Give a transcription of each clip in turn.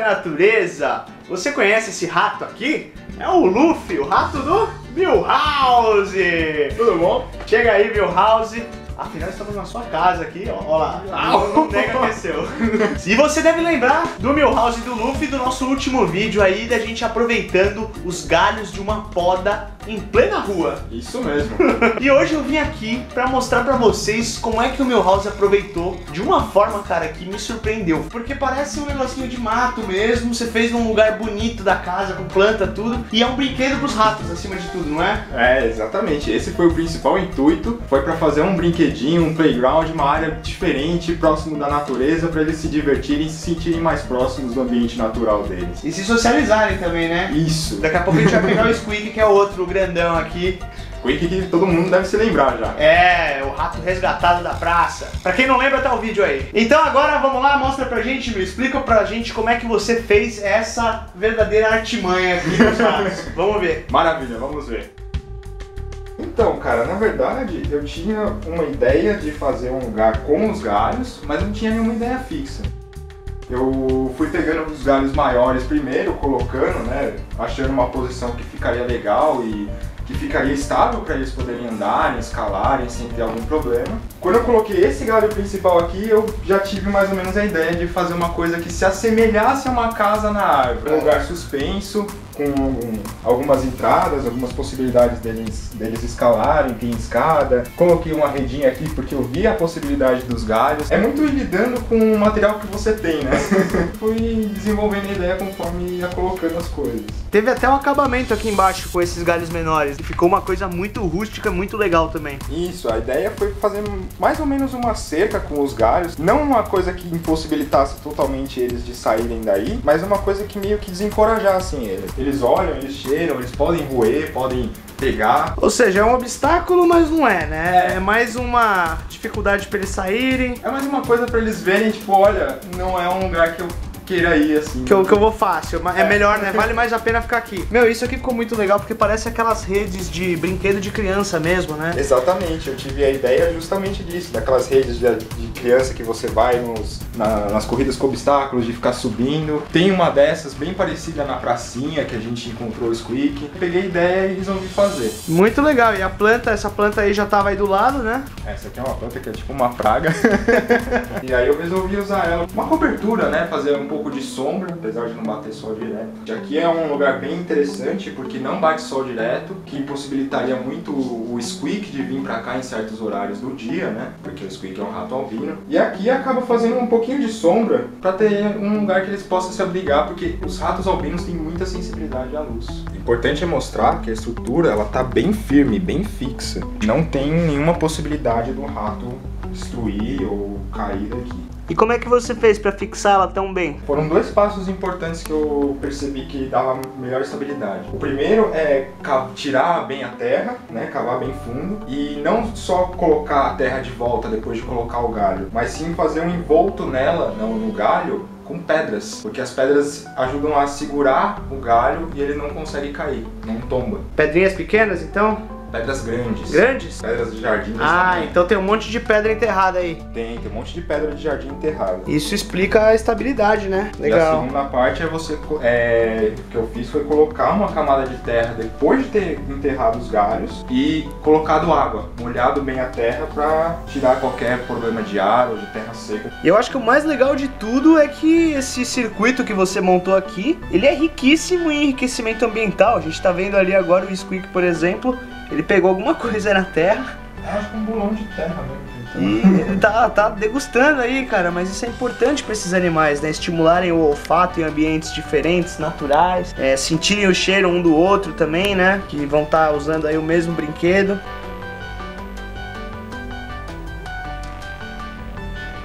natureza. Você conhece esse rato aqui? É o Luffy, o rato do Milhouse. Tudo bom? Chega aí, Milhouse. Afinal, estamos na sua casa aqui, ó, ó lá. Não, não nega que seu. E você deve lembrar do Milhouse e do Luffy do nosso último vídeo aí, da gente aproveitando os galhos de uma poda em plena rua. Isso mesmo. E hoje eu vim aqui pra mostrar pra vocês como é que o Milhouse aproveitou de uma forma, cara, que me surpreendeu. Porque parece um negocinho de mato mesmo, você fez num lugar bonito da casa, com planta, tudo. E é um brinquedo pros ratos, acima de tudo, não é? É, exatamente. Esse foi o principal intuito. Foi pra fazer um brinquedinho, um playground, uma área diferente, próximo da natureza, pra eles se divertirem e se sentirem mais próximos do ambiente natural deles. E se socializarem também, né? Isso. Daqui a pouco a gente vai pegar o Squeak, que é outro grandão aqui. Quick que todo mundo deve se lembrar já. É, o rato resgatado da praça. Pra quem não lembra, tá o vídeo aí. Então agora vamos lá, mostra pra gente, me explica pra gente como é que você fez essa verdadeira artimanha aqui dos ratos. vamos ver. Maravilha, vamos ver. Então, cara, na verdade eu tinha uma ideia de fazer um lugar com os galhos, mas não tinha nenhuma ideia fixa. Eu fui pegando os galhos maiores primeiro, colocando, né, achando uma posição que ficaria legal e que ficaria estável para eles poderem andarem, escalarem sem ter algum problema. Quando eu coloquei esse galho principal aqui, eu já tive mais ou menos a ideia de fazer uma coisa que se assemelhasse a uma casa na árvore. Um lugar suspenso, com algum- algumas entradas, algumas possibilidades deles, deles escalarem, tem escada. Coloquei uma redinha aqui porque eu vi a possibilidade dos galhos. É muito lidando com o material que você tem, né? Fui desenvolvendo a ideia conforme ia colocando as coisas. Teve até um acabamento aqui embaixo com esses galhos menores. E ficou uma coisa muito rústica, muito legal também. Isso, a ideia foi fazer mais ou menos uma cerca com os galhos, não uma coisa que impossibilitasse totalmente eles de saírem daí, mas uma coisa que meio que desencorajassem eles. Eles olham, eles cheiram, eles podem roer, podem pegar. Ou seja, é um obstáculo, mas não é, né? É mais uma dificuldade pra eles saírem. É mais uma coisa pra eles verem, tipo, olha, não é um lugar que eu queira ir assim. Que eu, que eu vou fácil, é É. melhor, né? Vale mais a pena ficar aqui. Meu, isso aqui ficou muito legal porque parece aquelas redes de brinquedo de criança mesmo, né? Exatamente, eu tive a ideia justamente disso, daquelas redes de, de criança que você vai nos, na- nas corridas com obstáculos, de ficar subindo. Tem uma dessas bem parecida na pracinha que a gente encontrou o Squeak. Peguei a ideia e resolvi fazer. Muito legal. E a planta, essa planta aí já tava aí do lado, né? Essa aqui é uma planta que é tipo uma praga. e aí eu resolvi usar ela. Uma cobertura, né? Fazer um pouco de sombra, apesar de não bater sol direto. Aqui é um lugar bem interessante porque não bate sol direto, que impossibilitaria muito o Squeak de vir pra cá em certos horários do dia, né? Porque o Squeak é um rato albino. E aqui acaba fazendo um pouquinho de sombra pra ter um lugar que eles possam se abrigar, porque os ratos albinos têm muita sensibilidade à luz. Importante é mostrar que a estrutura ela tá bem firme, bem fixa. Não tem nenhuma possibilidade do rato destruir ou cair daqui. E como é que você fez pra fixar ela tão bem? Foram dois passos importantes que eu percebi que dava melhor estabilidade. O primeiro é tirar bem a terra, né, cavar bem fundo e não só colocar a terra de volta depois de colocar o galho, mas sim fazer um envolto nela, não no galho, com pedras, porque as pedras ajudam a segurar o galho e ele não consegue cair, não tomba. Pedrinhas pequenas, então? Pedras grandes. Grandes? Pedras de jardim. Ah, também. então tem um monte de pedra enterrada aí. Tem, tem um monte de pedra de jardim enterrada. Isso explica a estabilidade, né? E a Legal. segunda parte é você. É, o que eu fiz foi colocar uma camada de terra depois de ter enterrado os galhos e colocado água, molhado bem a terra para tirar qualquer problema de ar ou de terra seca. E eu acho que o mais legal de tudo é que esse circuito que você montou aqui, ele é riquíssimo em enriquecimento ambiental. A gente tá vendo ali agora o Squeak, por exemplo, ele pegou alguma coisa na terra É, acho que um bolão de terra mesmo. e ele tá, tá degustando aí, cara. Mas isso é importante pra esses animais, né? Estimularem o olfato em ambientes diferentes, naturais, é, sentirem o cheiro um do outro também, né? Que vão estar usando aí o mesmo brinquedo.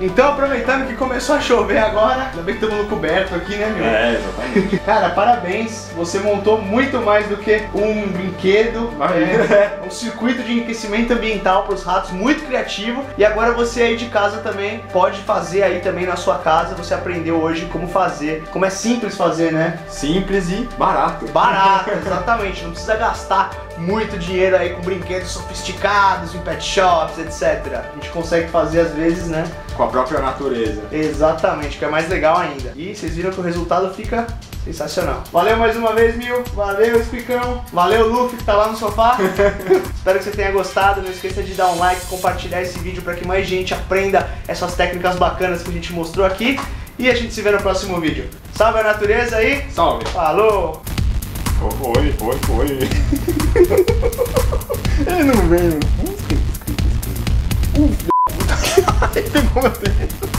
Então, aproveitando que começou a chover agora, ainda bem que estamos no coberto aqui, né, meu? É, exatamente. Cara, parabéns. Você montou muito mais do que um brinquedo, é, um circuito de enriquecimento ambiental para os ratos, muito criativo. E agora você aí de casa também pode fazer aí também na sua casa. Você aprendeu hoje como fazer, como é simples fazer, né? Simples e barato. Barato, exatamente. Não precisa gastar muito dinheiro aí com brinquedos sofisticados em pet shops, etc. A gente consegue fazer às vezes, né? Com a própria natureza. Exatamente, que é mais legal ainda. E vocês viram que o resultado fica sensacional. Valeu mais uma vez, Mil. Valeu, Squicão. Valeu, Luffy, que tá lá no sofá. Espero que você tenha gostado. Não esqueça de dar um like, compartilhar esse vídeo para que mais gente aprenda essas técnicas bacanas que a gente mostrou aqui. E a gente se vê no próximo vídeo. Salve a natureza aí. Salve. Falou. Oi, oi, oi. Ele não vem. Ele pegou meu dedo.